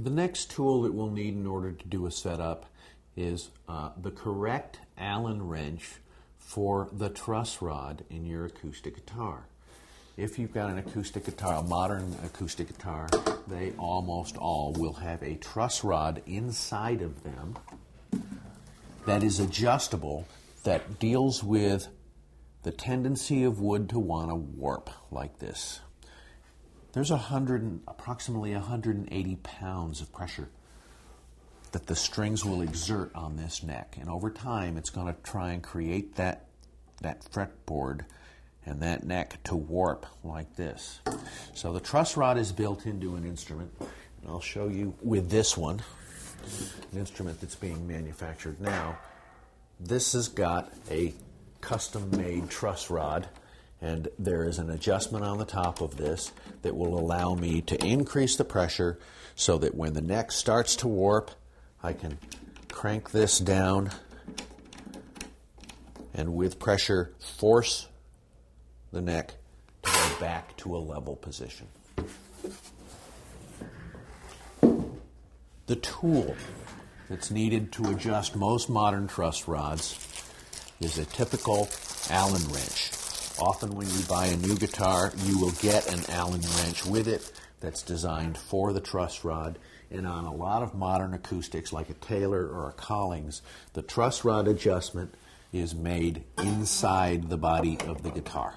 The next tool that we'll need in order to do a setup is uh, the correct Allen wrench for the truss rod in your acoustic guitar. If you've got an acoustic guitar, a modern acoustic guitar, they almost all will have a truss rod inside of them that is adjustable that deals with the tendency of wood to want to warp like this. There's a hundred, approximately 180 pounds of pressure that the strings will exert on this neck, and over time, it's going to try and create that that fretboard and that neck to warp like this. So the truss rod is built into an instrument, and I'll show you with this one, an instrument that's being manufactured now. This has got a custom made truss rod and there is an adjustment on the top of this that will allow me to increase the pressure so that when the neck starts to warp, I can crank this down and with pressure force the neck to go back to a level position. The tool that's needed to adjust most modern truss rods is a typical Allen wrench. Often, when you buy a new guitar, you will get an Allen wrench with it that's designed for the truss rod. And on a lot of modern acoustics, like a Taylor or a Collings, the truss rod adjustment is made inside the body of the guitar.